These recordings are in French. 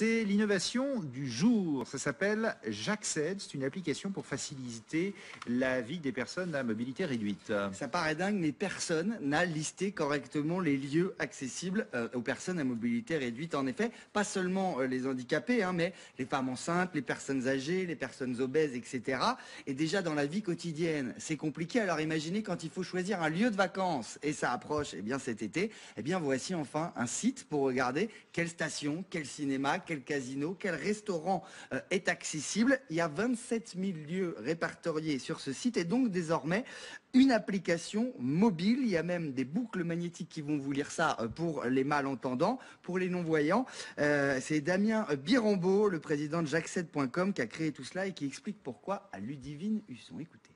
C'est l'innovation du jour. Ça s'appelle J'accède. C'est une application pour faciliter la vie des personnes à mobilité réduite. Ça paraît dingue, mais personne n'a listé correctement les lieux accessibles euh, aux personnes à mobilité réduite. En effet, pas seulement euh, les handicapés, hein, mais les femmes enceintes, les personnes âgées, les personnes obèses, etc. Et déjà dans la vie quotidienne, c'est compliqué. Alors imaginez quand il faut choisir un lieu de vacances et ça approche, eh bien cet été, eh bien voici enfin un site pour regarder quelle station, quel cinéma, quel casino, quel restaurant euh, est accessible. Il y a 27 000 lieux répertoriés sur ce site et donc désormais une application mobile. Il y a même des boucles magnétiques qui vont vous lire ça euh, pour les malentendants, pour les non-voyants. Euh, c'est Damien Birambeau, le président de Jacced.com, qui a créé tout cela et qui explique pourquoi à Ludivine Husson. Écoutez.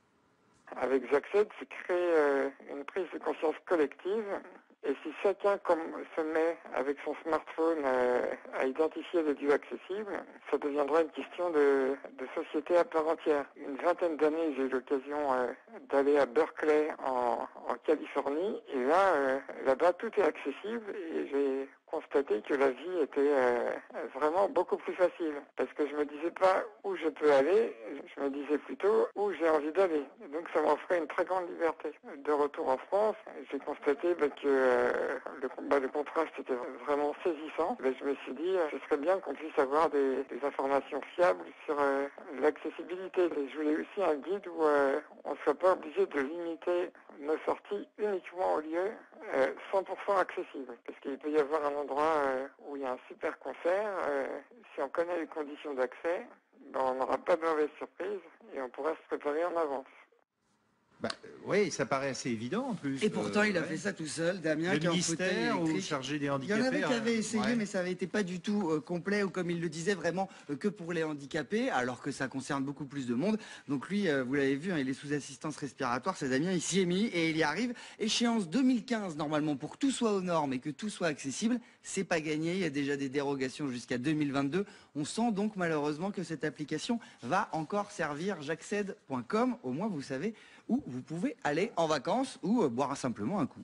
Avec Jacced, c'est créer une prise de conscience collective et si chacun se met avec son smartphone euh, à identifier les lieux accessibles, ça deviendra une question de, société à part entière. Une vingtaine d'années, j'ai eu l'occasion euh, d'aller à Berkeley en, Californie. Et là, euh, là-bas, tout est accessible. Et j'ai constaté que la vie était vraiment beaucoup plus facile. Parce que je me disais pas où je peux aller, je me disais plutôt où j'ai envie d'aller. Donc ça m'offrait une très grande liberté. De retour en France, j'ai constaté bah, que euh, le, bah, contraste était vraiment saisissant. je me suis dit, euh, ce serait bien qu'on puisse avoir des, informations fiables sur euh, l'accessibilité. Je voulais aussi un guide où on ne soit pas obligé de limiter nos sorties uniquement au lieu 100% accessible. Parce qu'il peut y avoir un endroit où il y a un super concert. si on connaît les conditions d'accès, ben, on n'aura pas de mauvaise surprise et on pourra se préparer en avance. Bah, oui, ça paraît assez évident en plus. Et pourtant, il a fait ça tout seul, Damien, le qui ou chargé des handicapés. Il y en avait qui avaient essayé, mais ça avait été pas du tout euh, complet ou comme il le disait, vraiment euh, que pour les handicapés, alors que ça concerne beaucoup plus de monde. Donc lui, euh, vous l'avez vu, hein, il est sous assistance respiratoire. C'est Damien, il s'y est mis et il y arrive. Échéance 2015 normalement pour que tout soit aux normes et que tout soit accessible. C'est pas gagné. Il y a déjà des dérogations jusqu'à 2022. On sent donc malheureusement que cette application va encore servir. J'accède.com. Au moins, vous savez où vous pouvez aller en vacances ou euh, boire simplement un coup.